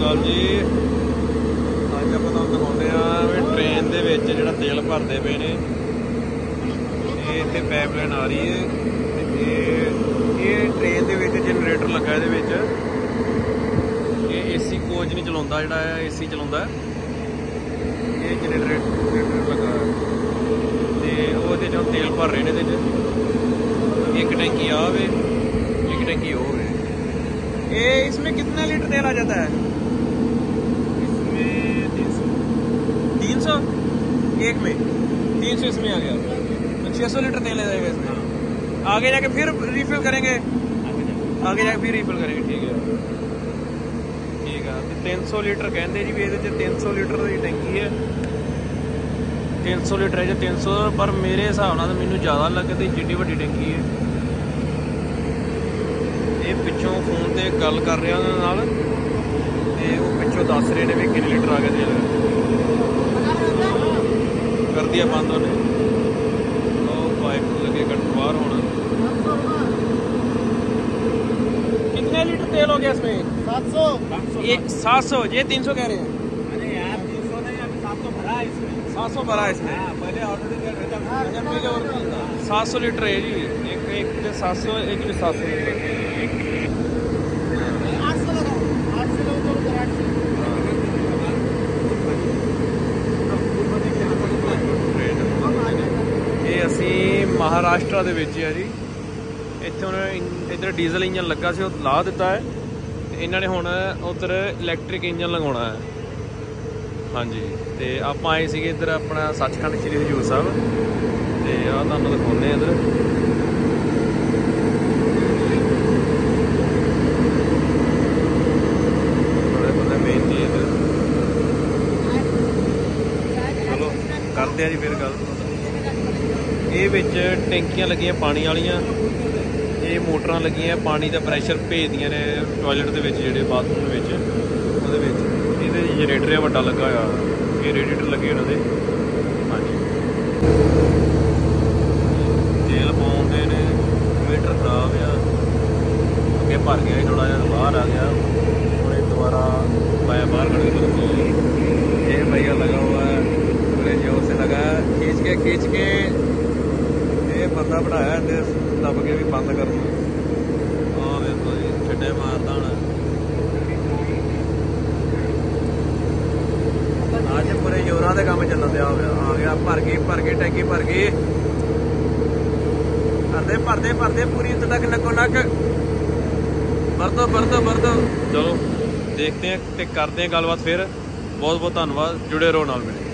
ਅਕਾਲ ਜੀ ਅੱਜ ਆਪਾਂ ਤੁਹਾਨੂੰ ਦਿਖਾਉਂਦੇ ਆ ਵੀ ਟ੍ਰੇਨ ਦੇ ਵਿੱਚ ਜਿਹੜਾ ਤੇਲ ਭਰਦੇ ਪਏ ਨੇ ਇਹ ਇੱਥੇ ਪਾਈਪਲਾਈਨ ਆ ਰਹੀ ਹੈ ਤੇ ਇਹ ਇਹ ਟ੍ਰੇਨ ਦੇ ਵਿੱਚ ਜਨਰੇਟਰ ਲੱਗਾ ਇਹਦੇ ਵਿੱਚ ਇਹ ਏਸੀ ਕੋਚ ਨਹੀਂ ਚਲਾਉਂਦਾ ਜਿਹੜਾ ਹੈ ਏਸੀ ਚਲਾਉਂਦਾ ਇਹ ਜਨਰੇਟਰ ਲੱਗਾ ਹੈ। ਤੇ ਉਹਦੇ ਚੋਂ ਤੇਲ ਭਰ ਰਹੇ ਨੇ ਇਹਦੇ ਚ ਇੱਕ ਟੈਂਕੀ ਆ ਵੇ ਇੱਕ टैंकी हो गए ये इसमें कितना लीटर तेल आ जाता है एक में तीन सौ इसमें आ गया तो छः सौ लीटर तेल आ जाएगा इसमें आगे जाके फिर रिफिल करेंगे आगे जाओ आगे जाके फिर रिफिल करेंगे ठीक है ਠੀਕ ਆ ਤੇ 300 ਲੀਟਰ ਕਹਿੰਦੇ ਜੀ ਵੀ ਇਹਦੇ ਚ 300 ਲੀਟਰ ਦੀ ਟੈਂਕੀ ਹੈ 300 ਲੀਟਰ ਹੈ ਜੇ 300 ਪਰ ਮੇਰੇ ਹਿਸਾਬ ਨਾਲ ਤਾਂ ਮੈਨੂੰ ਜ਼ਿਆਦਾ ਲੱਗਦੀ ਜਿੱਡੀ ਵੱਡੀ ਟੈਂਕੀ ਹੈ ਇਹ ਪਿੱਛੋਂ ਫੋਨ ਤੇ ਗੱਲ ਕਰ ਰਿਹਾ ਉਹਨਾਂ ਨਾਲ ਤੇ ਉਹ ਪਿੱਛੋਂ ਦੱਸ ਰਹੇ ਨੇ ਵੀ ਕਿੰਨੇ ਲੀਟਰ ਆ ਗਏ ਤੇਲ दिया बांधों ने। तो पाइप लगे होना। कितने लीटर तेल हो गया इसमें? सात सौ। एक सात सौ ये तीन सौ कह रहे हैं। अरे यार तीन सौ नहीं अभी सात सौ भरा है इसमें। सात सौ भरा है इसमें। हाँ, पहले ऑर्डर हाँ, सात सौ लीटर है जी। एक सात सौ एक सात सौ। ਅਸੀਂ ਮਹਾਰਾਸ਼ਟਰ ਦੇ ਵਿੱਚ ਆ ਜੀ। ਇੱਥੇ ਹੁਣ ਇਧਰ ਡੀਜ਼ਲ ਇੰਜਨ ਲੱਗਾ ਸੀ, ਉਹ ਲਾ ਦਿੱਤਾ ਹੈ। ਤੇ ਇਹਨਾਂ ਨੇ ਹੁਣ ਉਧਰ ਇਲੈਕਟ੍ਰਿਕ ਇੰਜਨ ਲਗਾਉਣਾ ਹੈ। ਹਾਂਜੀ, ਤੇ ਆਪਾਂ ਆਏ ਸੀਗੇ ਇੱਧਰ ਆਪਣਾ ਸੱਚਖੰਡ ਸ੍ਰੀ ਹਜੂਰ ਸਾਹਿਬ। ਤੇ ਆ ਤੁਹਾਨੂੰ ਦਿਖਾਉਂਦੇ ਆ ਇੱਧਰ। ਮੇਨ ਜੀ ਇੱਧਰ। ਚਲੋ, ਕਰਦੇ ਆ ਜੀ ਫਿਰ ਗੱਲ। ਇਹ ਵਿੱਚ ਟੈਂਕੀਆਂ ਲੱਗੀਆਂ ਪਾਣੀ ਵਾਲੀਆਂ ਇਹ ਮੋਟਰਾਂ ਲੱਗੀਆਂ ਪਾਣੀ ਦਾ ਪ੍ਰੈਸ਼ਰ ਭੇਜਦੀਆਂ ਨੇ ਟਾਇਲਟ ਦੇ ਵਿੱਚ ਜਿਹੜੇ ਬਾਥਰੂਮ ਦੇ ਵਿੱਚ ਉਹਦੇ ਵਿੱਚ ਇਹਦੇ ਜਨਰੇਟਰ ਆ ਵੱਡਾ ਲੱਗਾ ਹੋਇਆ ਇਹ ਰੇਡੀਏਟਰ ਲੱਗੇ ਇਹਨਾਂ ਦੇ ਹਾਂਜੀ ਤੇਲ ਪਾਉਂਦੇ ਨੇ ਮੀਟਰ ਖਰਾਬ ਆ ਅੱਗੇ ਭਰ ਗਿਆ ਥੋੜਾ ਜਿਹਾ ਬਾਹਰ ਆ ਗਿਆ ਹੁਣ ਇਹ ਦੁਬਾਰਾ ਪਾਇਆ ਬਾਹਰ ਕੱਢ ਕੇ ਬਦਲੋ ये भैया लगा हुआ है बड़े जोर से लगा है खींच के खींच के ਬੰਦਾ ਬਣਾਇਆ ਤੇ ਦੱਬ ਕੇ ਵੀ ਬੰਦ ਕਰਨ ਆ ਵੇਖੋ ਜੀ ਛੱਡੇ ਮਾਰਦਾ ਹੁਣ। ਅੱਜ ਪੂਰੇ ਜੋਰਾਂ ਦੇ ਕੰਮ ਚੱਲਣ ਦਿਆ ਹੋਇਆ। ਆ ਗਿਆ ਭਰ ਗਈ ਭਰ ਗਈ ਟੈਂਕੀ ਭਰ ਗਈ ਭਰਦੇ ਭਰਦੇ ਭਰਦੇ ਪੂਰੀ ਉੱਤੇ ਤੱਕ ਲੱਗੋ ਲੱਗ ਵਰਤੋ ਵਰਤੋ ਵਰਤੋ। ਚਲੋ ਦੇਖਦੇ ਆ ਤੇ ਕਰਦੇ ਆ ਗੱਲਬਾਤ ਫਿਰ। ਬਹੁਤ ਬਹੁਤ ਧੰਨਵਾਦ ਜੁੜੇ ਰਹੋ ਨਾਲ ਮੇਰੇ